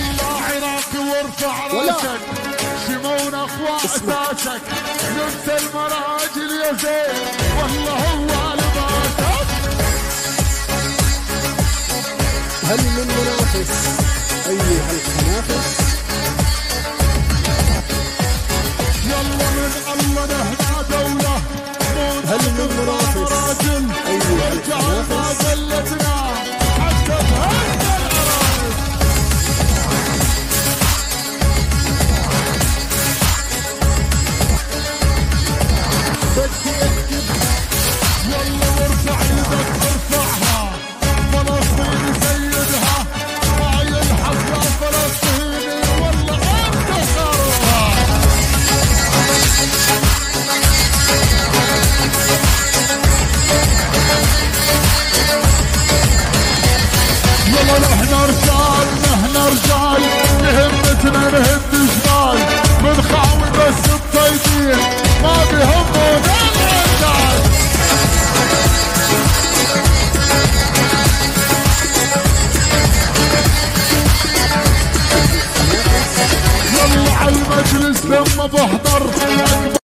يلا عراقي وارفع راسك شمون اخوة اساسك ننسى المراجل يا زين. والله هو لباسك هل من منافس؟ أيها الخنافس يلا المجلس لما بحضر